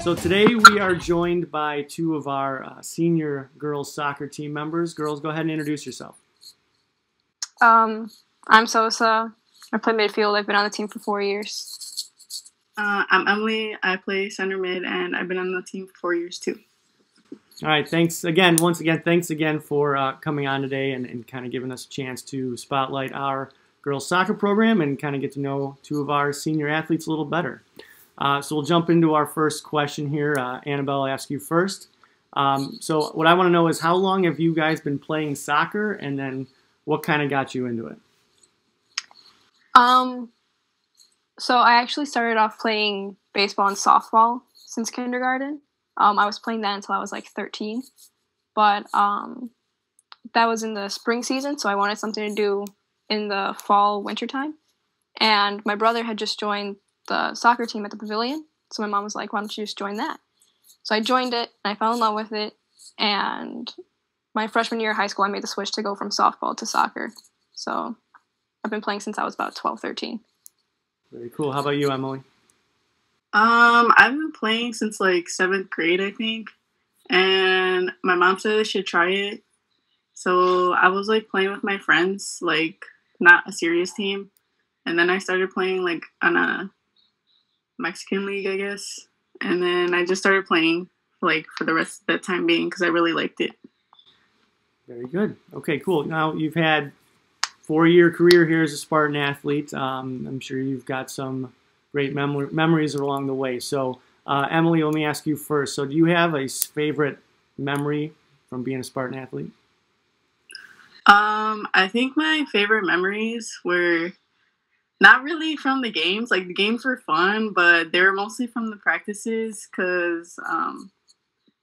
So today we are joined by two of our uh, senior girls soccer team members. Girls, go ahead and introduce yourself. Um, I'm Sosa. I play midfield. I've been on the team for four years. Uh, I'm Emily. I play center mid, and I've been on the team for four years too. All right, thanks again. Once again, thanks again for uh, coming on today and, and kind of giving us a chance to spotlight our girls soccer program and kind of get to know two of our senior athletes a little better. Uh, so we'll jump into our first question here. Uh, Anabel, I'll ask you first. Um, so what I want to know is how long have you guys been playing soccer, and then what kind of got you into it? Um, so I actually started off playing baseball and softball since kindergarten. Um, I was playing that until I was like 13, but um, that was in the spring season, so I wanted something to do in the fall winter time. And my brother had just joined the soccer team at the pavilion, so my mom was like, "Why don't you just join that?" So I joined it, and I fell in love with it. And my freshman year of high school, I made the switch to go from softball to soccer. So I've been playing since I was about 12, 13. Very cool. How about you, Emily? Um, I've been playing since like seventh grade, I think, and my mom said I should try it. So I was like playing with my friends, like not a serious team, and then I started playing like on a Mexican league, I guess, and then I just started playing like for the rest of the time being because I really liked it. Very good. Okay, cool. Now you've had four-year career here as a Spartan athlete. Um, I'm sure you've got some great mem- memories along the way. So, uh, Emily, let me ask you first. So, do you have a favorite memory from being a Spartan athlete? Um, I think my favorite memories were not really from the games. Like the games were fun, but they were mostly from the practices because um,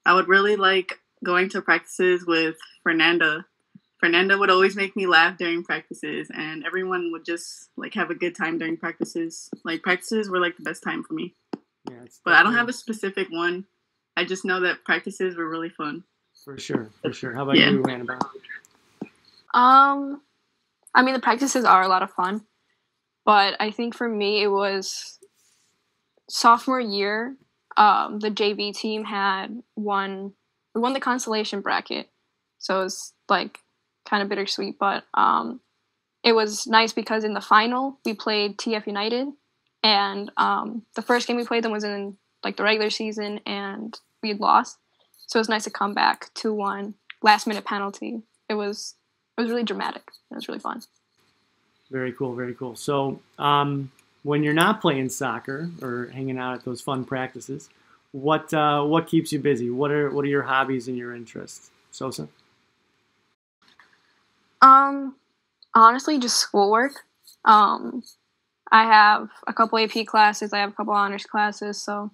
I would really like going to practices with Fernanda. Fernanda would always make me laugh during practices, and everyone would just like have a good time during practices. Like practices were like the best time for me. Yeah, it's But I don't have a specific one. I just know that practices were really fun. For sure, for sure. How about Yeah. you, Anabel? Um, I mean, the practices are a lot of fun, but I think for me it was sophomore year. Um, the JV team had won won the consolation bracket, so it was like kind of bittersweet. But um, it was nice because in the final we played TF United, and um, the first game we played them was in like the regular season, and we had lost. So it was nice to come back two one last minute penalty. It was it was really dramatic. It was really fun. Very cool, very cool. So, um, when you're not playing soccer or hanging out at those fun practices, what uh, what keeps you busy? What are what are your hobbies and your interests? Sosa. Um, honestly, just schoolwork. Um, I have a couple AP classes. I have a couple honors classes. So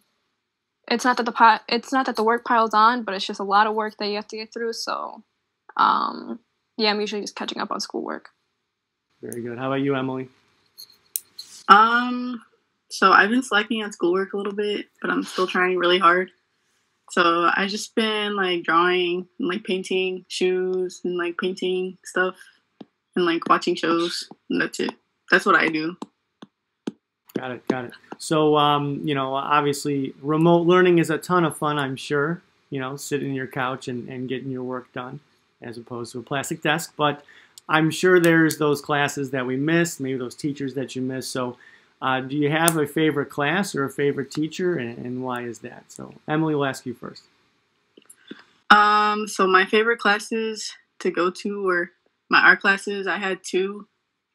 it's not that the pi- it's not that the work piles on, but it's just a lot of work that you have to get through. So, um, yeah, I'm usually just catching up on schoolwork. Very good. How about you, Emily? Um, so I've been slacking on schoolwork a little bit, but I'm still trying really hard. So I just been like drawing and like painting shoes and like painting stuff and like watching shows and that's it. That's what I do. Got it, got it. So, um, you know, obviously, remote learning is a ton of fun. I'm sure. You know, sitting in your couch and, and getting your work done, as opposed to a plastic desk. But I'm sure there's those classes that we missed, maybe those teachers that you missed. So, uh, do you have a favorite class or a favorite teacher, and, and why is that? So, Emily, will ask you first. Um, so my favorite classes to go to were my art classes. I had two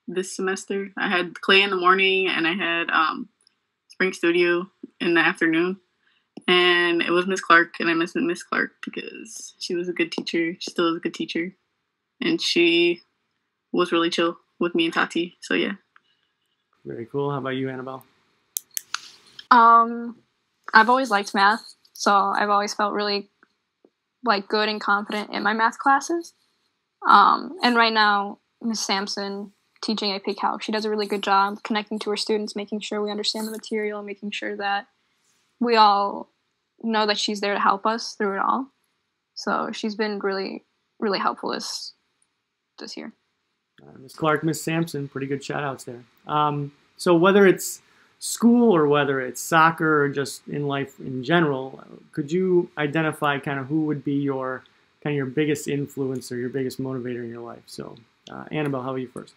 this semester. I had clay in the morning and I had um, spring studio in the afternoon. And it was Miss Clark, and I miss Miss Clark because she was a good teacher. She still is a good teacher, and she was really chill with me and Tati. So yeah. Very cool. How about you, Anabel? Um, I've always liked math, so I've always felt really like good and confident in my math classes. Um, and right now, Miss Sampson teaching AP Calc, she does a really good job connecting to her students, making sure we understand the material, and making sure that we all know that she's there to help us through it all. So she's been really, really helpful this this year. Uh, Miss Clark, Miss Sampson, pretty good shout outs there. Um, so whether it's school or whether it's soccer or just in life in general, could you identify kind of who would be your kind of your biggest influence or your biggest motivator in your life? So, uh, Anabel, how about you first?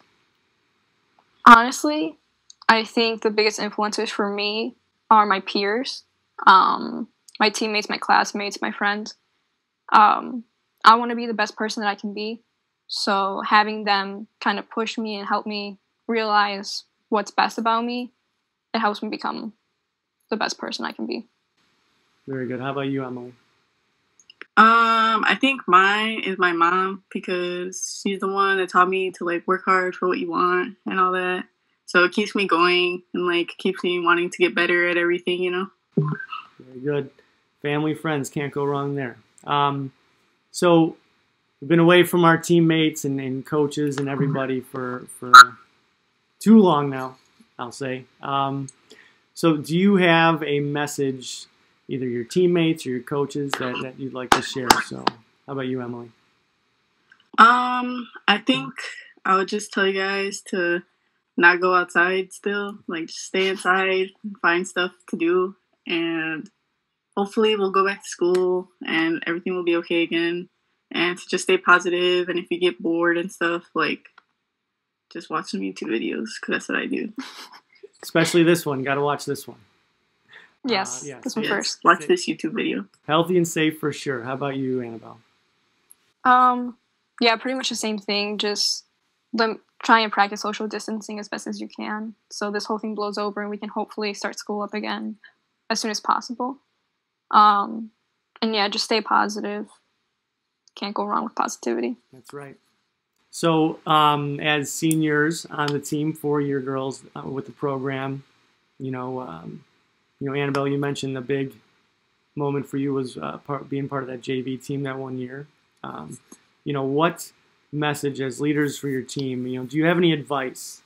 Honestly, I think the biggest influencers for me are my peers, um, my teammates, my classmates, my friends. Um, I want to be the best person that I can be. So having them kind of push me and help me realize what's best about me, it helps me become the best person I can be. Very good. How about you, Emily? Um, I think mine is my mom because she's the one that taught me to like work hard for what you want and all that. So it keeps me going and like keeps me wanting to get better at everything, you know. Very good. Family, friends, can't go wrong there. Um, so we've been away from our teammates and, and coaches and everybody for for too long now. I'll say. Um, so, do you have a message, either your teammates or your coaches, that, that you'd like to share? So, how about you, Emily? Um, I think I would just tell you guys to not go outside still, like just stay inside find stuff to do and hopefully we'll go back to school and everything will be okay again and to just stay positive and if you get bored and stuff like just watch some YouTube videos because that's what I do. Especially this one. Got to watch this one. Yes, uh, yes. this one yes. first. Watch this YouTube video. Healthy and safe for sure. How about you, Anabel? Um, yeah, pretty much the same thing. Just lim- try and practice social distancing as best as you can, so this whole thing blows over and we can hopefully start school up again as soon as possible. Um, and yeah, just stay positive. Can't go wrong with positivity. That's right. So, um, as seniors on the team for your girls uh, with the program, you know, um, you know, Anabel, you mentioned the big moment for you was uh, part, being part of that JV team that one year. Um, you know, what message as leaders for your team? You know, do you have any advice?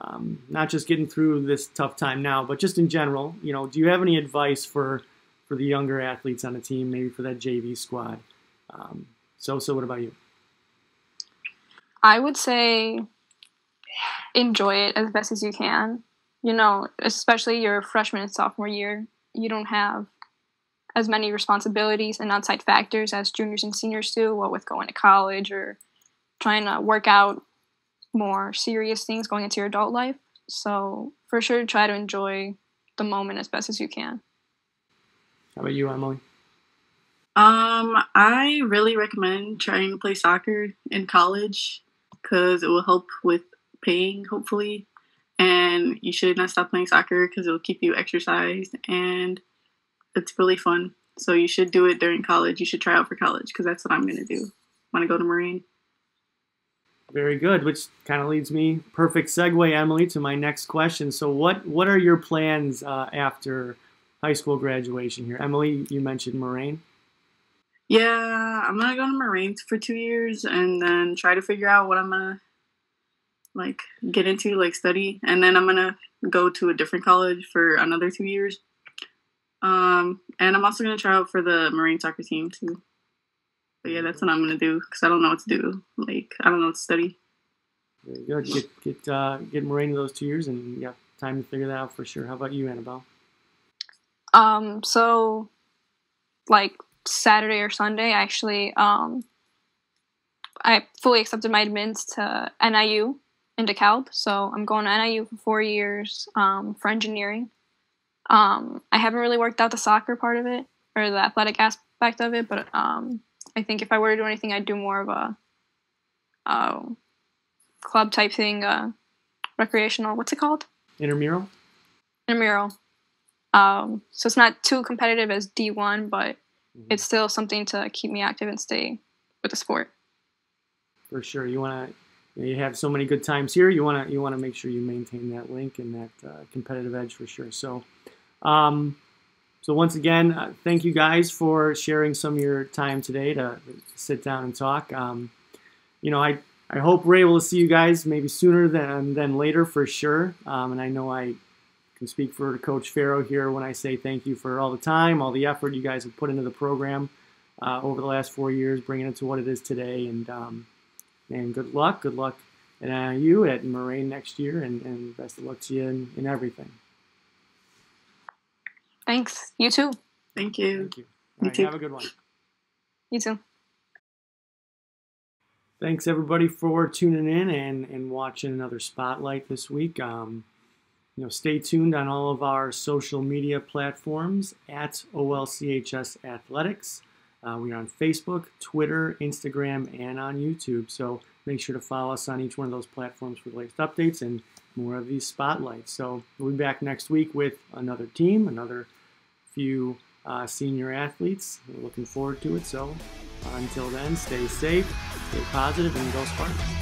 Um, not just getting through this tough time now, but just in general. You know, do you have any advice for for the younger athletes on the team, maybe for that JV squad? Um, so, so what about you? I would say enjoy it as best as you can. You know, especially your freshman and sophomore year, you don't have as many responsibilities and outside factors as juniors and seniors do, what with going to college or trying to work out more serious things going into your adult life. So, for sure, try to enjoy the moment as best as you can. How about you, Emily? Um, I really recommend trying to play soccer in college because it will help with paying, hopefully. And you should not stop playing soccer because it will keep you exercised and it's really fun. So you should do it during college. You should try out for college because that's what I'm going to do. Want to go to Moraine? Very good, which kind of leads me perfect segue, Emily, to my next question. So, what what are your plans uh, after high school graduation here? Emily, you mentioned Moraine. Yeah, I'm gonna go to Moraine for two years and then try to figure out what I'm gonna like get into, like study, and then I'm gonna go to a different college for another two years. Um, and I'm also gonna try out for the Moraine soccer team too. But yeah, that's what I'm gonna do because I don't know what to do. Like I don't know what to study. Very good. Get get uh, get Moraine those two years, and yeah, time to figure that out for sure. How about you, Anabel? Um. So, like Saturday or Sunday, actually, um, I fully accepted my admins to NIU in DeKalb. So I'm going to NIU for four years um, for engineering. Um, I haven't really worked out the soccer part of it or the athletic aspect of it, but um, I think if I were to do anything, I'd do more of a, a club type thing, uh, recreational. What's it called? Intramural. Intramural. Um, so it's not too competitive as D1, but mm-hmm. it's still something to keep me active and stay with the sport. For sure, you want to. You have so many good times here. You want to you want to make sure you maintain that link and that uh, competitive edge for sure. So, um, so once again, uh, thank you guys for sharing some of your time today to sit down and talk. Um, you know, I I hope we're able to see you guys maybe sooner than than later for sure. Um, and I know I can speak for Coach Farrow here when I say thank you for all the time, all the effort you guys have put into the program uh, over the last four years, bringing it to what it is today. And um, and good luck, good luck at NIU at Moraine next year, and, and best of luck to you in, in everything. Thanks. You too. Thank you. Thank you. You All right, too. have a good one. You too. Thanks everybody for tuning in and, and watching another spotlight this week. Um, you know, stay tuned on all of our social media platforms at OLCHS Athletics. Uh, we are on Facebook, Twitter, Instagram, and on YouTube. So make sure to follow us on each one of those platforms for the latest updates and more of these spotlights. So we'll be back next week with another team, another few uh, senior athletes. We're looking forward to it. So until then, stay safe, stay positive, and go Spartans.